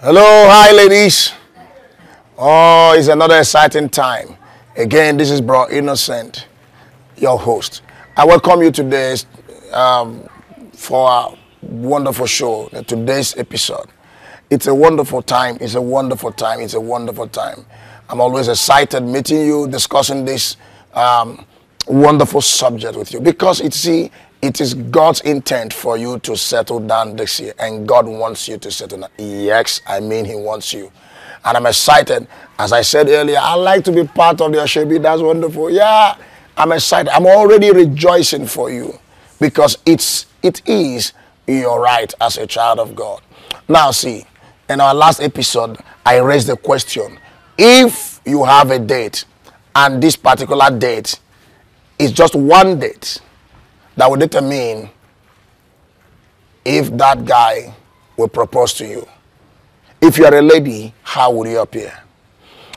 Hello, hi, ladies. Oh, it's another exciting time. Again, this is Bro Innocent, your host. I welcome you today um, for a wonderful show, today's episode. It's a wonderful time. It's a wonderful time. It's a wonderful time. I'm always excited meeting you, discussing this um, wonderful subject with you because it's see, it is God's intent for you to settle down this year, and God wants you to settle down. Yes, I mean He wants you, and I'm excited. As I said earlier, I like to be part of the Asoebi. That's wonderful. Yeah, I'm excited. I'm already rejoicing for you because it's it is your right as a child of God. Now, see, in our last episode, I raised the question: If you have a date, and this particular date is just one date that will determine if that guy will propose to you. If you are a lady, how would you appear?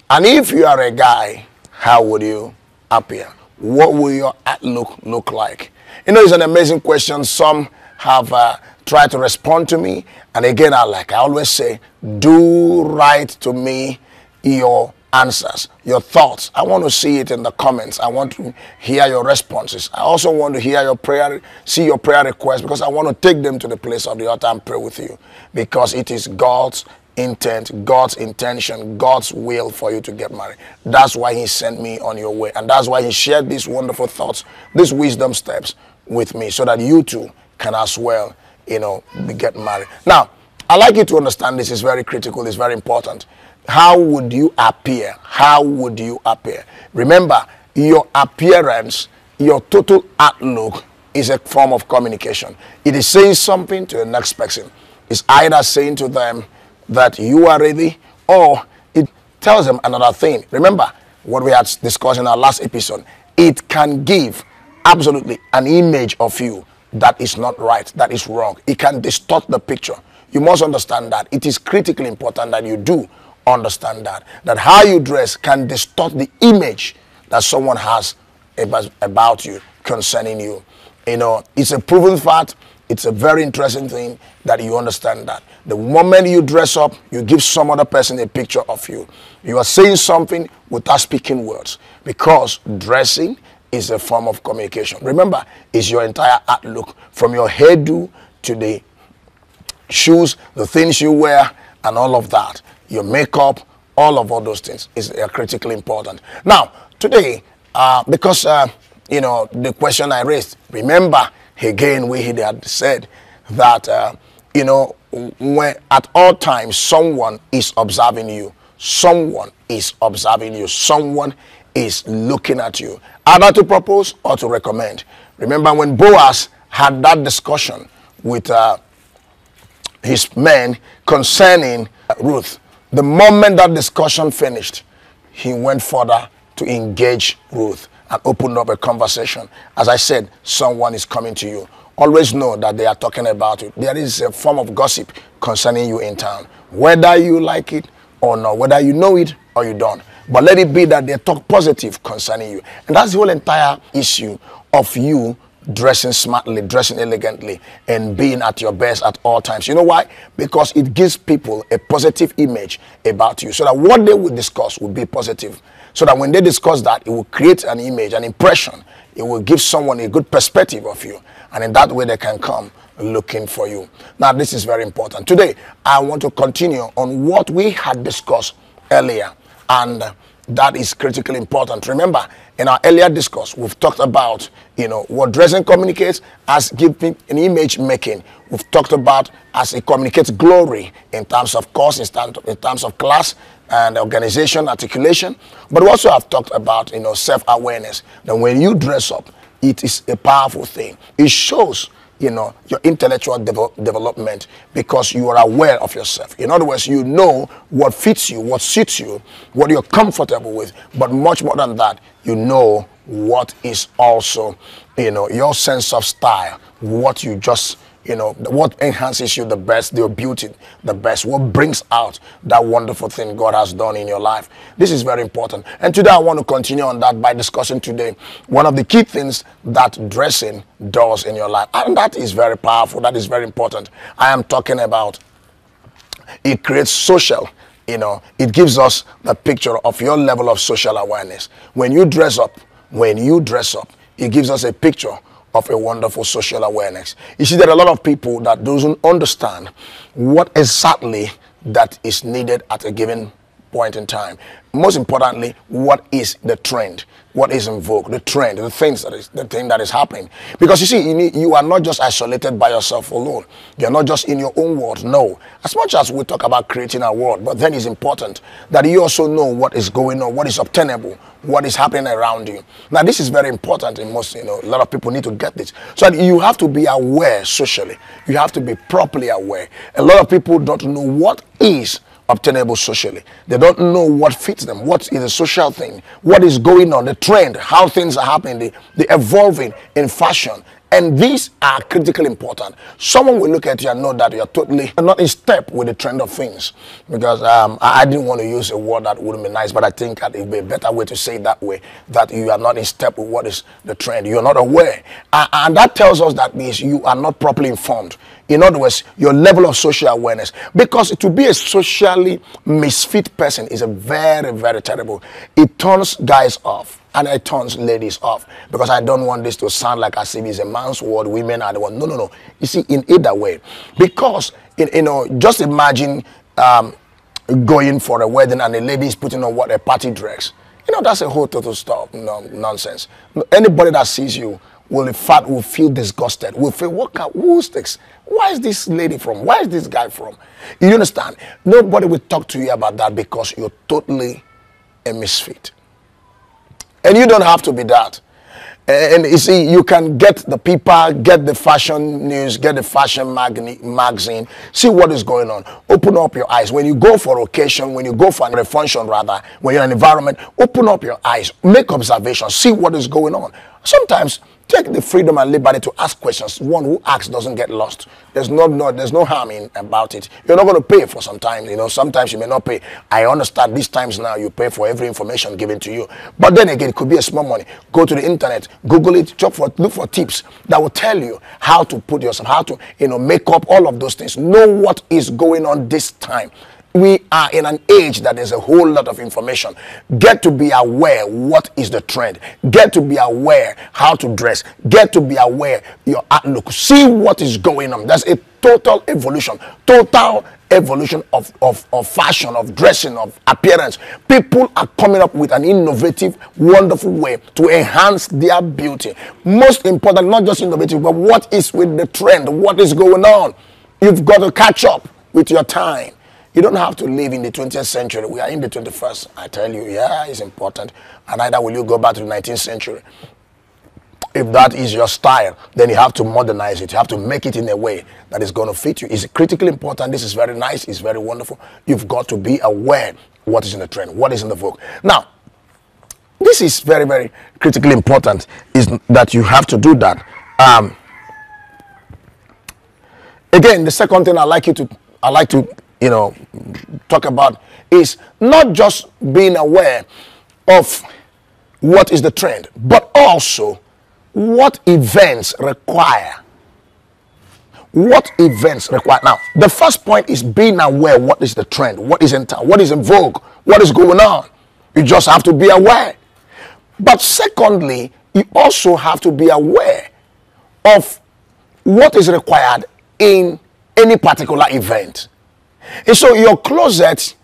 And if you are a guy, how would you appear? What will your outlook look like? You know, it's an amazing question. Some have uh, tried to respond to me. And again, I like I always say, do write to me your answers, your thoughts. I want to see it in the comments. I want to hear your responses. I also want to hear your prayer, see your prayer requests because I want to take them to the place of the altar and pray with you because it is God's intent, God's intention, God's will for you to get married. That's why He sent me on your way. And that's why He shared these wonderful thoughts, these wisdom steps with me so that you too can as well, you know, get married. Now, I like you to understand this is very critical, it's very important how would you appear? How would you appear? Remember, your appearance, your total outlook is a form of communication. It is saying something to the next person. It's either saying to them that you are ready or it tells them another thing. Remember what we had discussed in our last episode. It can give absolutely an image of you that is not right, that is wrong. It can distort the picture. You must understand that. It is critically important that you do understand that. That how you dress can distort the image that someone has about you, concerning you. You know, it's a proven fact. It's a very interesting thing that you understand that. The moment you dress up, you give some other person a picture of you. You are saying something without speaking words because dressing is a form of communication. Remember, it's your entire outlook from your hairdo to the shoes, the things you wear, and all of that your makeup, all of all those things is uh, critically important. Now, today, uh, because, uh, you know, the question I raised, remember, again, we had said that, uh, you know, when at all times someone is observing you, someone is observing you, someone is looking at you, either to propose or to recommend. Remember when Boaz had that discussion with uh, his men concerning Ruth, the moment that discussion finished, he went further to engage Ruth and opened up a conversation. As I said, someone is coming to you. Always know that they are talking about you. There is a form of gossip concerning you in town, whether you like it or not, whether you know it or you don't. But let it be that they talk positive concerning you. And that's the whole entire issue of you dressing smartly, dressing elegantly, and being at your best at all times. You know why? Because it gives people a positive image about you so that what they will discuss will be positive. So that when they discuss that, it will create an image, an impression. It will give someone a good perspective of you. And in that way, they can come looking for you. Now, this is very important. Today, I want to continue on what we had discussed earlier. And that is critically important. Remember, in our earlier discourse, we've talked about, you know, what dressing communicates as giving an image making. We've talked about as it communicates glory in terms of course, in terms of class and organization, articulation. But we also have talked about, you know, self-awareness. That when you dress up, it is a powerful thing. It shows you know, your intellectual development because you are aware of yourself. In other words, you know what fits you, what suits you, what you're comfortable with. But much more than that, you know what is also, you know, your sense of style, what you just you know, what enhances you the best, your beauty the best, what brings out that wonderful thing God has done in your life. This is very important. And today I want to continue on that by discussing today one of the key things that dressing does in your life. And that is very powerful. That is very important. I am talking about it creates social you know it gives us the picture of your level of social awareness when you dress up when you dress up it gives us a picture of a wonderful social awareness. You see there are a lot of people that doesn't understand what exactly that is needed at a given point in time. Most importantly, what is the trend? What is in vogue? The trend, the things that is the thing that is happening. Because you see, you, need, you are not just isolated by yourself alone. You're not just in your own world. No. As much as we talk about creating a world, but then it's important that you also know what is going on, what is obtainable, what is happening around you. Now, this is very important in most, you know, a lot of people need to get this. So you have to be aware socially. You have to be properly aware. A lot of people don't know what is obtainable socially. They don't know what fits them, what is a social thing, what is going on, the trend, how things are happening, the, the evolving in fashion. And these are critically important. Someone will look at you and know that you're totally not in step with the trend of things. Because um, I, I, didn't want to use a word that wouldn't be nice, but I think that it would be a better way to say that way, that you are not in step with what is the trend. You're not aware. Uh, and that tells us that means you are not properly informed. In other words, your level of social awareness. Because to be a socially misfit person is a very, very terrible. It turns guys off and it turns ladies off. Because I don't want this to sound like as if it's a man's word, women are the one. No, no, no. You see, in either way. Because, you know, just imagine um, going for a wedding and a lady is putting on what a party dress. You know, that's a whole total stuff, no, nonsense. Anybody that sees you will in fact will feel disgusted, will feel, what kind, who's this? Where is this lady from? Where is this guy from? You understand? Nobody will talk to you about that because you're totally a misfit. And you don't have to be that. And you see, you can get the people, get the fashion news, get the fashion mag- magazine, see what is going on. Open up your eyes. When you go for occasion, when you go for a function rather, when you're in an environment, open up your eyes, make observations, see what is going on. Sometimes take the freedom and liberty to ask questions. One who asks doesn't get lost. There's no, no there's no harm in about it. You're not going to pay for some time. You know, sometimes you may not pay. I understand these times now you pay for every information given to you. But then again, it could be a small money. Go to the internet, Google it, check for look for tips that will tell you how to put yourself, how to you know make up all of those things. Know what is going on this time we are in an age that there's a whole lot of information. Get to be aware what is the trend. Get to be aware how to dress. Get to be aware your outlook. See what is going on. There's a total evolution, total evolution of, of, of fashion, of dressing, of appearance. People are coming up with an innovative, wonderful way to enhance their beauty. Most important, not just innovative, but what is with the trend? What is going on? You've got to catch up with your time. You don't have to live in the 20th century. We are in the 21st. I tell you, yeah, it's important. And either will you go back to the 19th century. If that is your style, then you have to modernize it. You have to make it in a way that is going to fit you. It's critically important. This is very nice. It's very wonderful. You've got to be aware what is in the trend, what is in the vogue. Now, this is very, very critically important. Is that you have to do that. Um, again, the second thing I like you to, I like to you know, talk about is not just being aware of what is the trend, but also what events require. What events require. Now, the first point is being aware what is the trend, what is in town, what is in vogue, what is going on. You just have to be aware. But secondly, you also have to be aware of what is required in any particular event. And so your closet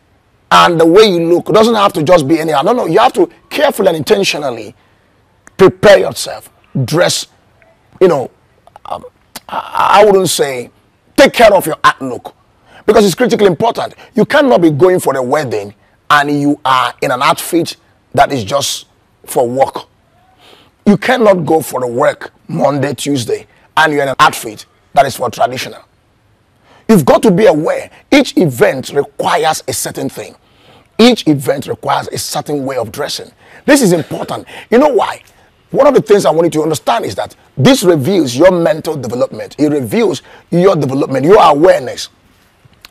and the way you look doesn't have to just be anyhow. No, no, you have to carefully and intentionally prepare yourself, dress, you know, um, I, wouldn't say take care of your outlook because it's critically important. You cannot be going for a wedding and you are in an outfit that is just for work. You cannot go for a work Monday, Tuesday, and you're in an outfit that is for traditional. You've got to be aware each event requires a certain thing. Each event requires a certain way of dressing. This is important. You know why? One of the things I want you to understand is that this reveals your mental development. It reveals your development, your awareness.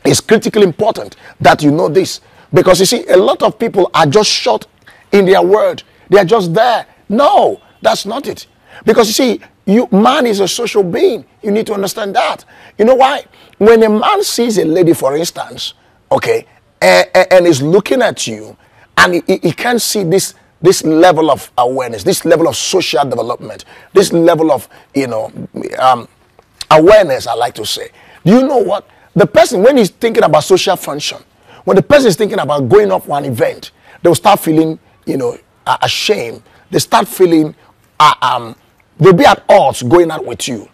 It's critically important that you know this. Because you see, a lot of people are just short in their word. They are just there. No, that's not it. Because you see, you man is a social being. You need to understand that. You know why? When a man sees a lady, for instance, okay, and, and is looking at you, and he, he can't see this this level of awareness, this level of social development, this level of you know um, awareness. I like to say. Do you know what the person when he's thinking about social function, when the person is thinking about going off one event, they'll start feeling you know ashamed. They start feeling uh, um, they'll be at odds going out with you,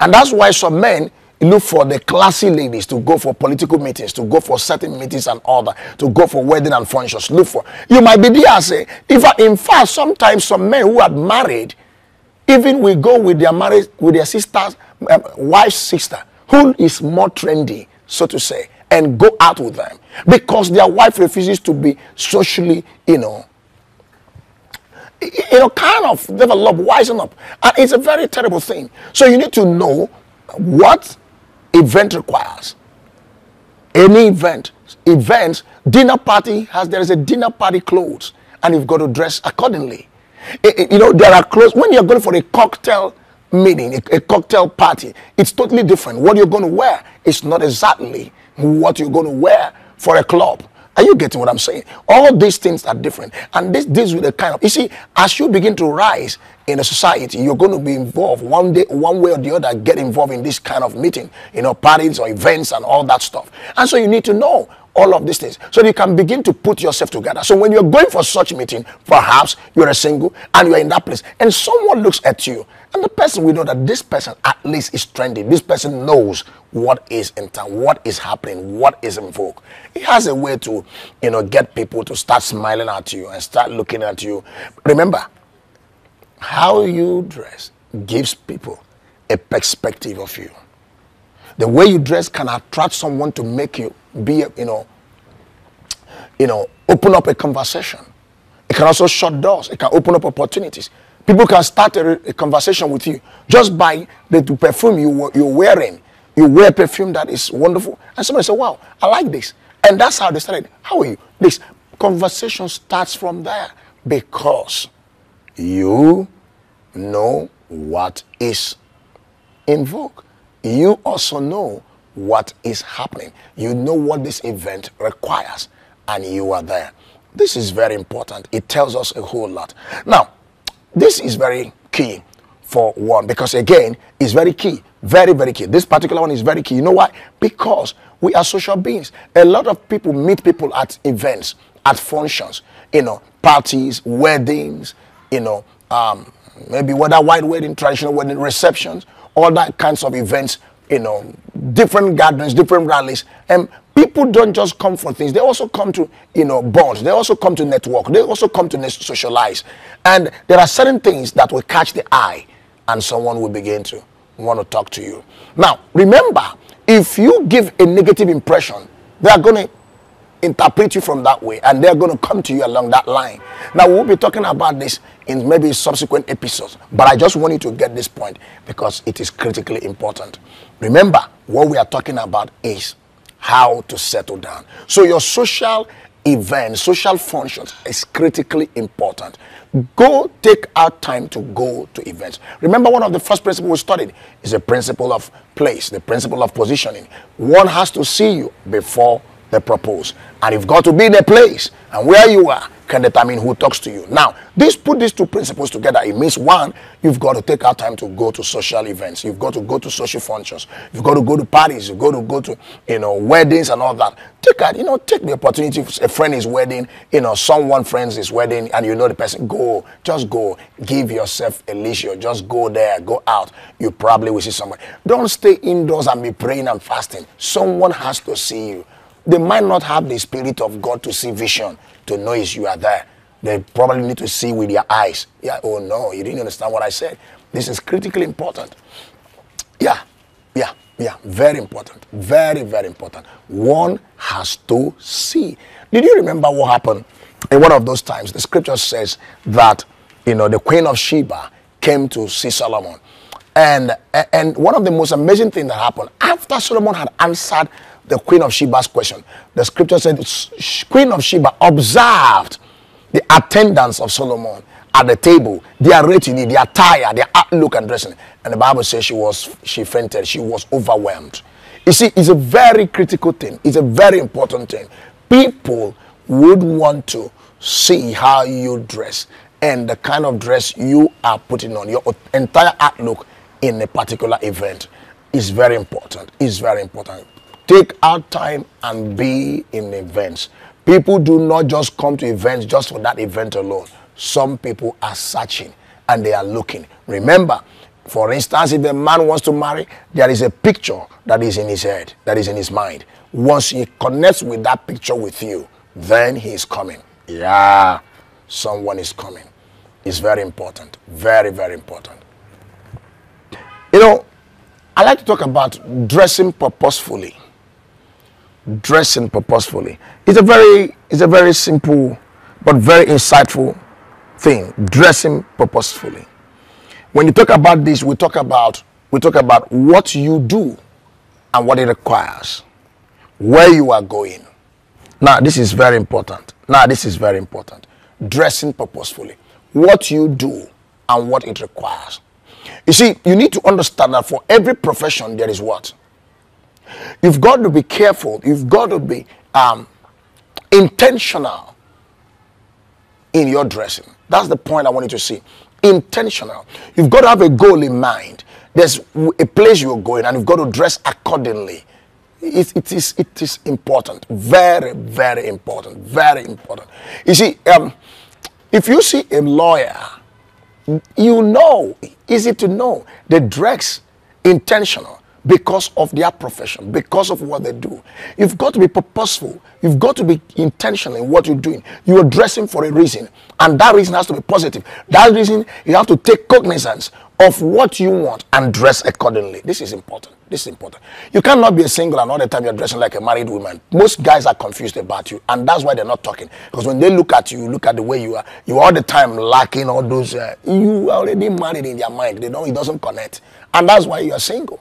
and that's why some men look for the classy ladies to go for political meetings, to go for certain meetings and that, to go for wedding and functions. Look for. You might be there say, if I, in fact sometimes some men who are married, even we go with their marriage with their sisters, um, wife's sister, who is more trendy, so to say, and go out with them. Because their wife refuses to be socially, you know, you know, kind of develop, wisen up. And it's a very terrible thing. So you need to know what event requires. Any event, events, dinner party has there is a dinner party clothes, and you've got to dress accordingly. It, it, you know, there are clothes when you're going for a cocktail meeting, a, a cocktail party, it's totally different. What you're going to wear is not exactly what you're going to wear for a club. Are you getting what I'm saying? All these things are different. And this deals with the kind of, you see, as you begin to rise in a society, you're going to be involved one day, one way or the other, get involved in this kind of meeting, you know, parties or events and all that stuff. And so you need to know all of these things so you can begin to put yourself together. So when you're going for such meeting, perhaps you're a single and you're in that place and someone looks at you and the person we know that this person at least is trending. This person knows what is in town, what is happening, what is in vogue. He has a way to, you know, get people to start smiling at you and start looking at you. Remember, how you dress gives people a perspective of you. The way you dress can attract someone to make you be, you know, you know, open up a conversation. It can also shut doors. It can open up opportunities. People can start a, a conversation with you just by the perfume you, you're wearing. You wear perfume that is wonderful, and somebody say, "Wow, I like this," and that's how they started. How are you? This conversation starts from there because you know what is in vogue. You also know what is happening. You know what this event requires, and you are there. This is very important. It tells us a whole lot. Now, this is very key for one because, again, it's very key. Very, very key. This particular one is very key. You know why? Because we are social beings. A lot of people meet people at events, at functions, you know, parties, weddings, you know, um, maybe whether white wedding, traditional wedding, receptions, all that kinds of events you know, different gatherings, different rallies. And people don't just come for things. They also come to, you know, bonds. They also come to network. They also come to socialize. And there are certain things that will catch the eye and someone will begin to want to talk to you. Now, remember, if you give a negative impression, they are going to interpret you from that way and they're going to come to you along that line. Now, we'll be talking about this in maybe subsequent episodes, but I just want you to get this point because it is critically important. Remember, what we are talking about is how to settle down. So, your social events, social functions is critically important. Go take out time to go to events. Remember, one of the first principles we studied is the principle of place, the principle of positioning. One has to see you before they propose. And you've got to be in a place and where you are can determine who talks to you. Now, this put these two principles together. It means one, you've got to take out time to go to social events. You've got to go to social functions. You've got to go to parties. You've got to go to, you know, weddings and all that. Take out, you know, take the opportunity. If a friend is wedding, you know, someone friends is wedding, and you know the person. Go, just go. Give yourself a leisure. Just go there. Go out. You probably will see someone. Don't stay indoors and be praying and fasting. Someone has to see you. They might not have the spirit of God to see vision, to know is you are there. They probably need to see with their eyes. Yeah, oh no, you didn't understand what I said. This is critically important. Yeah, yeah, yeah, very important. Very, very important. One has to see. Did you remember what happened in one of those times? The scripture says that, you know, the queen of Sheba came to see Solomon. And, and one of the most amazing things that happened after Solomon had answered the Queen of Sheba's question. The scripture said, Queen of Sheba observed the attendance of Solomon at the table, their retinue, their attire, their outlook and dressing. And the Bible says she was, she fainted, she was overwhelmed. You see, it's a very critical thing. It's a very important thing. People would want to see how you dress and the kind of dress you are putting on. Your entire outlook in a particular event is very important. Is very important. Take out time and be in events. People do not just come to events just for that event alone. Some people are searching and they are looking. Remember, for instance, if a man wants to marry, there is a picture that is in his head, that is in his mind. Once he connects with that picture with you, then he is coming. Yeah, someone is coming. It's very important. Very, very important. You know, I like to talk about dressing purposefully. Dressing purposefully. It's a very, it's a very simple but very insightful thing. Dressing purposefully. When you talk about this, we talk about we talk about what you do and what it requires, where you are going. Now, this is very important. Now, this is very important. Dressing purposefully. What you do and what it requires. You see, you need to understand that for every profession, there is what? You've got to be careful. You've got to be um, intentional in your dressing. That's the point I wanted to see. Intentional. You've got to have a goal in mind. There's a place you're going, and you've got to dress accordingly. It, it is it is important. Very, very important. Very important. You see, um, if you see a lawyer, you know, easy to know, they dress intentional because of their profession, because of what they do. You've got to be purposeful. You've got to be intentional in what you're doing. You are dressing for a reason, and that reason has to be positive. That reason, you have to take cognizance of what you want and dress accordingly. This is important. This is important. You cannot be a single and all the time you're dressing like a married woman. Most guys are confused about you, and that's why they're not talking. Because when they look at you, look at the way you are, you all the time lacking all those. Uh, you are already married in their mind. They don't. It doesn't connect, and that's why you are single.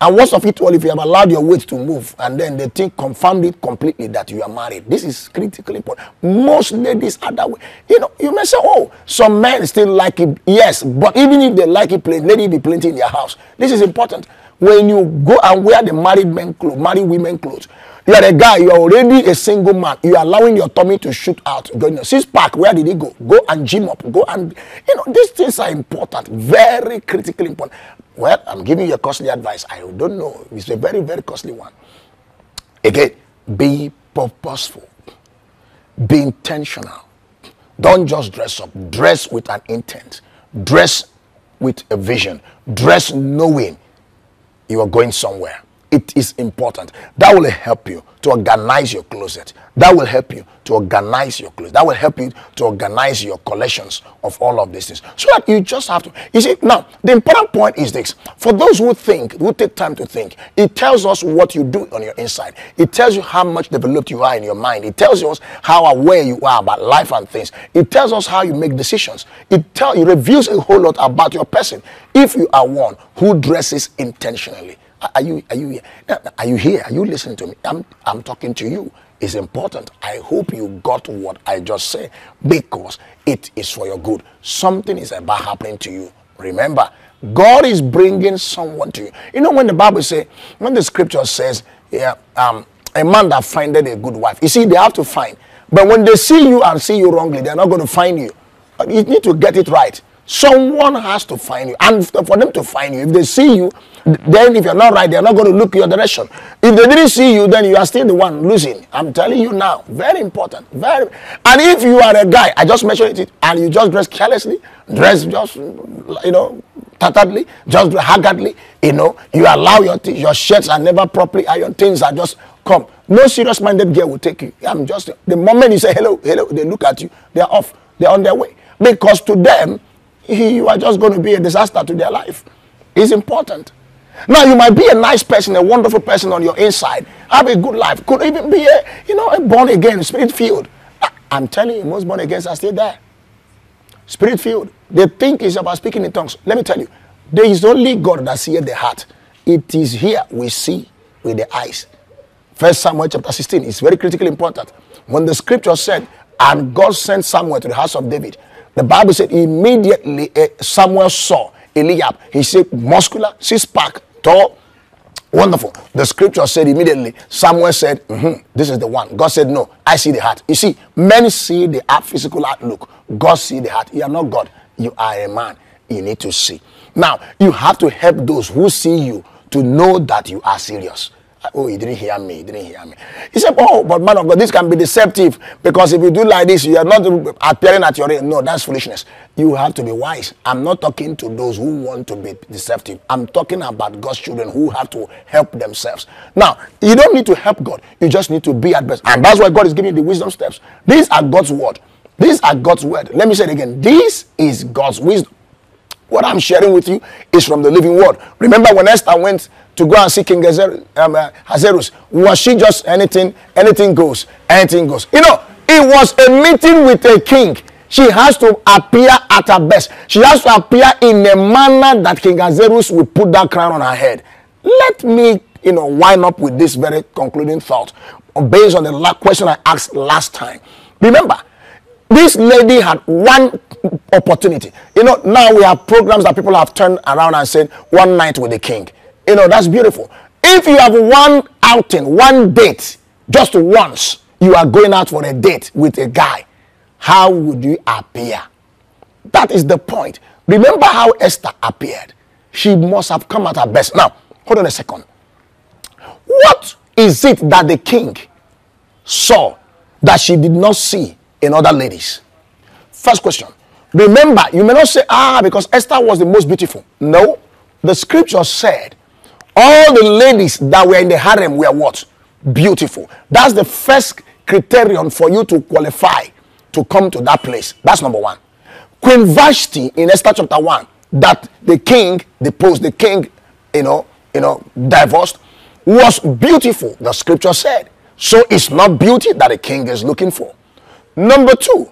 And worst of it all, if you have allowed your weight to move and then they think confirmed it completely that you are married. This is critically important. Most ladies are that way. You know, you may say, oh, some men still like it. Yes, but even if they like it, plain, let it be plenty in their house. This is important. When you go and wear the married men clothes, married women clothes, you are a guy, you are already a single man. You are allowing your tummy to shoot out. Going six pack, where did he go? Go and gym up. Go and you know these things are important, very critically important. Well, I'm giving you a costly advice. I don't know. It's a very, very costly one. Again, be purposeful. Be intentional. Don't just dress up. Dress with an intent. Dress with a vision. Dress knowing you are going somewhere. It is important. That will help you to organize your closet. That will help you to organize your clothes. That will help you to organize your collections of all of these things. So that you just have to. You see, now, the important point is this. For those who think, who take time to think, it tells us what you do on your inside. It tells you how much developed you are in your mind. It tells us how aware you are about life and things. It tells us how you make decisions. It, tell, it reveals a whole lot about your person. If you are one who dresses intentionally, are you are you here? Are you here? Are you listening to me? I'm I'm talking to you. It's important. I hope you got what I just said because it is for your good. Something is about happening to you. Remember, God is bringing someone to you. You know when the Bible says, when the scripture says, yeah, um, a man that findeth a good wife. You see, they have to find. But when they see you and see you wrongly, they're not going to find you. You need to get it right. Someone has to find you. And for them to find you, if they see you, then if you're not right, they're not going to look your direction. If they didn't see you, then you are still the one losing. I'm telling you now. Very important. Very. And if you are a guy, I just mentioned it, and you just dress carelessly, dress just, you know, tatteredly, just haggardly, you know, you allow your your shirts are never properly ironed, things are just come. No serious-minded girl will take you. I'm just the moment you say hello, hello, they look at you, they're off, they're on their way. Because to them, you are just going to be a disaster to their life. It's important. Now you might be a nice person, a wonderful person on your inside, have a good life, could even be a you know a born again, spirit filled. I'm telling you, most born agains are still there. Spirit filled. They think it's about speaking in tongues. Let me tell you, there is only God that sees the heart. It is here we see with the eyes. First Samuel chapter 16 is very critically important. When the scripture said, and God sent Samuel to the house of David, the Bible said immediately uh, Samuel saw Eliab. He said muscular, six pack, tall, Wonderful. The scripture said immediately, Samuel said, "Mhm, This is the one. God said, No, I see the heart. You see, men see the physical outlook. God see the heart. You are not God. You are a man. You need to see. Now, you have to help those who see you to know that you are serious. Oh, he didn't hear me. He didn't hear me. He said, Oh, but man of God, this can be deceptive because if you do like this, you are not appearing at your age. No, that's foolishness. You have to be wise. I'm not talking to those who want to be deceptive. I'm talking about God's children who have to help themselves. Now, you don't need to help God. You just need to be at best. And that's why God is giving you the wisdom steps. These are God's word. These are God's word. Let me say it again. This is God's wisdom. What I'm sharing with you is from the living word. Remember when Esther went to go and see King Hazer- um, uh, was she just anything, anything goes, anything goes? You know, it was a meeting with a king. She has to appear at her best. She has to appear in a manner that King Hazerus will put that crown on her head. Let me, you know, wind up with this very concluding thought based on the question I asked last time. Remember, this lady had one opportunity. You know, now we have programs that people have turned around and said, one night with the king. You know, that's beautiful. If you have one outing, one date, just once, you are going out for a date with a guy, how would you appear? That is the point. Remember how Esther appeared. She must have come at her best. Now, hold on a second. What is it that the king saw that she did not see in other ladies? First question. Remember, you may not say, ah, because Esther was the most beautiful. No, the scripture said all the ladies that were in the harem were what? Beautiful. That's the first criterion for you to qualify to come to that place. That's number one. Queen Vashti in Esther chapter 1, that the king deposed, the king, you know, you know, divorced, was beautiful, the scripture said. So it's not beauty that the king is looking for. Number two,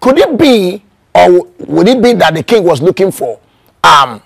could it be, or would it be that the king was looking for um,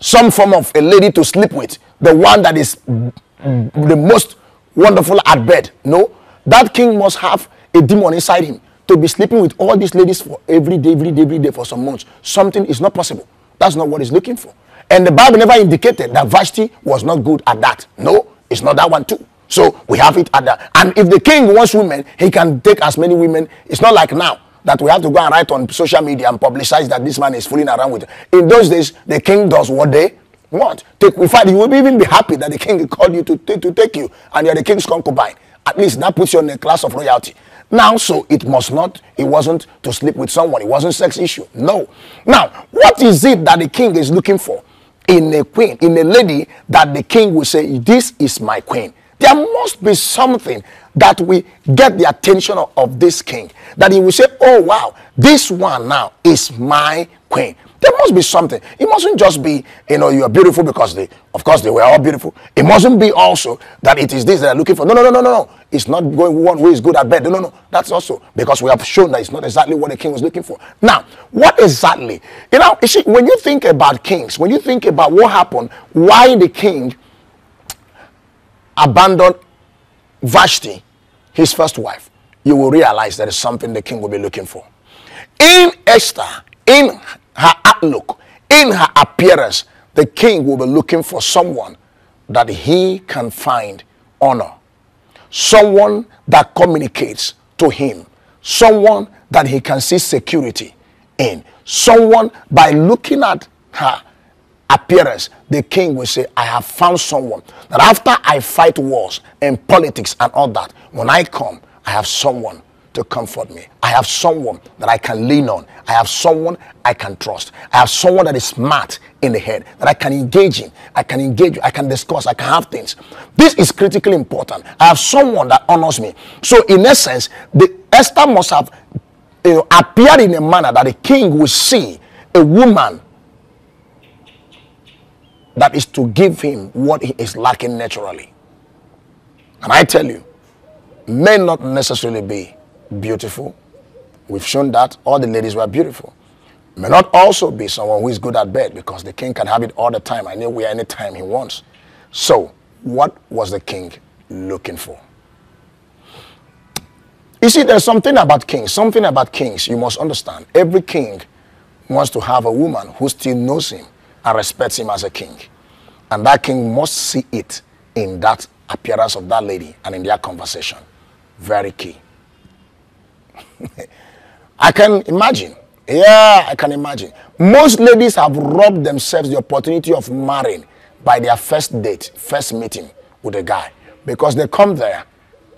some form of a lady to sleep with, the one that is the most wonderful at bed? No, that king must have a demon inside him to be sleeping with all these ladies for every day, every day, every day for some months. Something is not possible. That's not what he's looking for. And the Bible never indicated that Vashti was not good at that. No, it's not that one too. So we have it at that. And if the king wants women, he can take as many women. It's not like now that we have to go and write on social media and publicize that this man is fooling around with. In those days, the king does what they want. Take, in fact, you will even be happy that the king called you to, to, take you and you're the king's concubine. At least that puts you in a class of royalty. Now, so it must not, it wasn't to sleep with someone. It wasn't sex issue. No. Now, what is it that the king is looking for in a queen, in a lady that the king will say, this is my queen? There must be something that will get the attention of, of this king. That he will say, oh wow, this one now is my queen. There must be something. It mustn't just be, you know, you are beautiful because they, of course, they were all beautiful. It mustn't be also that it is this that they're looking for. No, no, no, no, no, no. It's not going one who is good at bed. No, no, no. That's also because we have shown that it's not exactly what the king was looking for. Now, what exactly? You know, you see, when you think about kings, when you think about what happened, why the king abandoned Vashti, his first wife, you will realize there is something the king will be looking for. In Esther, in her outlook, in her appearance, the king will be looking for someone that he can find honor, someone that communicates to him, someone that he can see security in, someone by looking at her appearance, the king will say, I have found someone that after I fight wars and politics and all that, when I come, I have someone to comfort me. I have someone that I can lean on. I have someone I can trust. I have someone that is smart in the head that I can engage in. I can engage, I can discuss, I can have things. This is critically important. I have someone that honors me. So, in essence, the Esther must have you know, appeared in a manner that the king will see a woman that is to give him what he is lacking naturally. And I tell you, may not necessarily be beautiful. We've shown that all the ladies were beautiful. May not also be someone who is good at bed because the king can have it all the time, anywhere, anytime he wants. So, what was the king looking for? You see, there's something about kings, something about kings you must understand. Every king wants to have a woman who still knows him and respects him as a king. And that king must see it in that appearance of that lady and in their conversation. Very key. I can imagine. Yeah, I can imagine. Most ladies have robbed themselves the opportunity of marrying by their first date, first meeting with a guy. Because they come there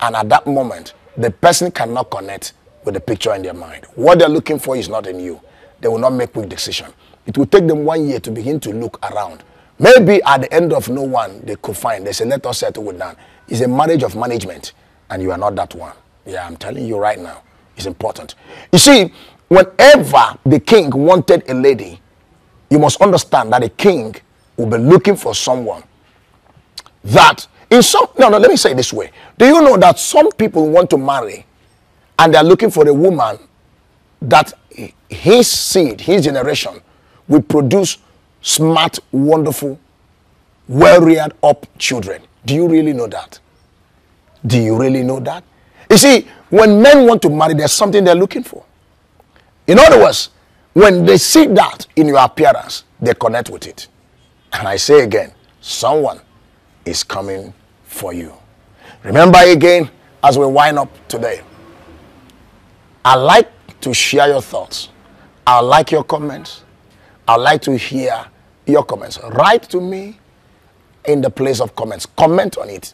and at that moment, the person cannot connect with the picture in their mind. What they're looking for is not in you. They will not make quick decision. It will take them one year to begin to look around. Maybe at the end of no one they could find. They say, let us settle with that. It's a marriage of management, and you are not that one. Yeah, I'm telling you right now. It's important. You see, whenever the king wanted a lady, you must understand that a king will be looking for someone that in some no no let me say this way do you know that some people want to marry and they're looking for a woman that his seed his generation will produce smart wonderful well reared up children do you really know that do you really know that you see when men want to marry there's something they're looking for in other words when they see that in your appearance they connect with it and i say again someone is coming for you. Remember again, as we wind up today, I like to share your thoughts. I like your comments. I like to hear your comments. Write to me in the place of comments. Comment on it.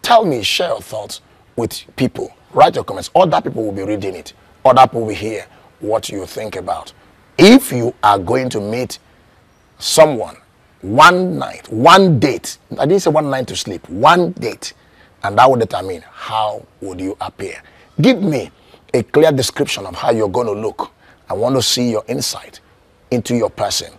Tell me, share your thoughts with people. Write your comments. Other people will be reading it. Other people will hear what you think about. If you are going to meet someone one night, one date. I didn't say one night to sleep, one date. And that will determine how would you appear. Give me a clear description of how you're going to look. I want to see your insight into your person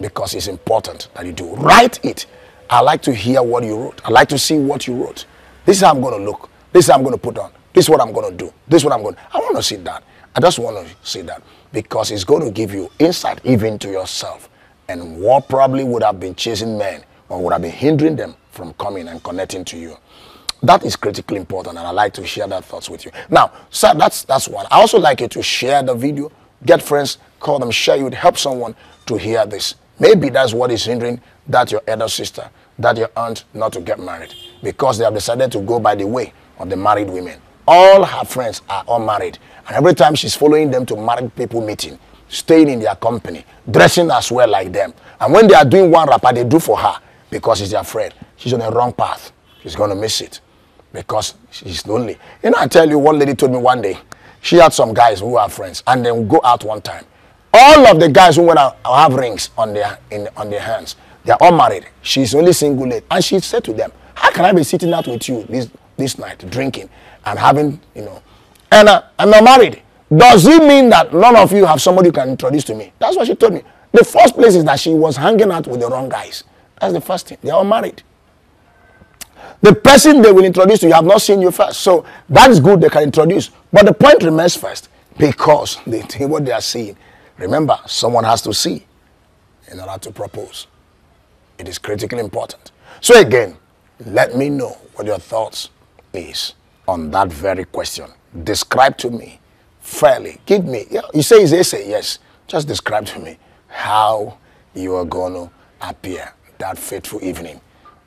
because it's important that you do. Write it. I like to hear what you wrote. I like to see what you wrote. This is how I'm going to look. This is how I'm going to put on. This is what I'm going to do. This is what I'm going to. I want to see that. I just want to see that because it's going to give you insight even to yourself and what probably would have been chasing men or would have been hindering them from coming and connecting to you. That is critically important, and I like to share that thoughts with you. Now, sir, that's that's one. I also like you to share the video, get friends, call them, share. You would help someone to hear this. Maybe that's what is hindering that your elder sister, that your aunt not to get married because they have decided to go by the way of the married women. All her friends are all married, and every time she's following them to married people meeting, staying in their company, dressing as well like them. And when they are doing one rapper, they do for her because she's their friend. She's on the wrong path. She's going to miss it because she's lonely. You know, I tell you, one lady told me one day, she had some guys who are friends, and then go out one time. All of the guys who went out have rings on their, in, on their hands. They are all married. She's only single lady. And she said to them, how can I be sitting out with you this, this night, drinking and having, you know, and uh, I'm not married. Does it mean that none of you have somebody you can introduce to me? That's what she told me. The first place is that she was hanging out with the wrong guys. That's the first thing. They are all married. The person they will introduce to you have not seen you first. So that is good, they can introduce. But the point remains first because they what they are seeing. Remember, someone has to see in order to propose. It is critically important. So again, let me know what your thoughts is on that very question. Describe to me fairly. Give me, you say it's essay, yes. Just describe to me how you are going to appear that fateful evening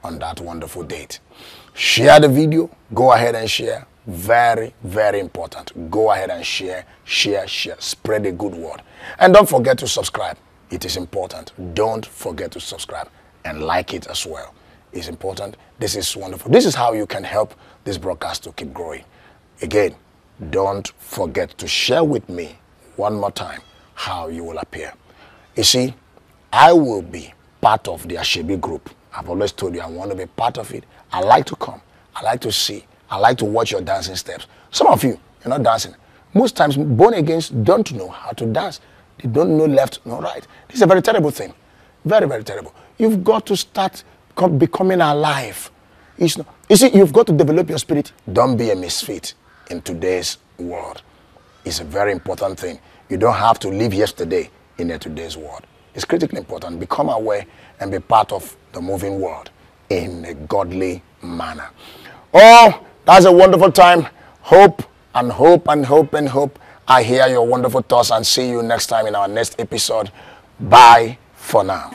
on that wonderful date. Share the video. Go ahead and share. Very, very important. Go ahead and share, share, share. Spread the good word. And don't forget to subscribe. It is important. Don't forget to subscribe and like it as well. It's important. This is wonderful. This is how you can help this broadcast to keep growing. Again, don't forget to share with me one more time how you will appear. You see, I will be part of the Asoebi group. I've always told you I want to be part of it. I like to come. I like to see. I like to watch your dancing steps. Some of you, you're not dancing. Most times, born against don't know how to dance. They don't know left nor right. This is a very terrible thing. Very, very terrible. You've got to start becoming alive. It's not, you see, you've got to develop your spirit. Don't be a misfit in today's world. It's a very important thing. You don't have to live yesterday in a today's world. It's critically important. Become aware and be part of the moving world in a godly manner. Oh, that's a wonderful time. Hope and hope and hope and hope. I hear your wonderful thoughts and see you next time in our next episode. Bye for now.